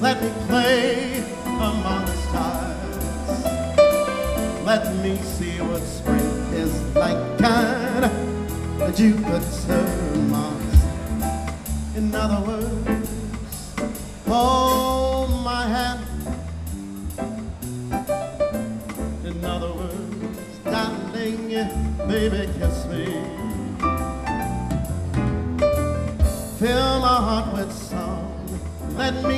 Let me play among the stars. Let me see what spring is like, kind that you could surmise. In other words, hold my hand. In other words, darling, baby, kiss me. Fill my heart with song. Let me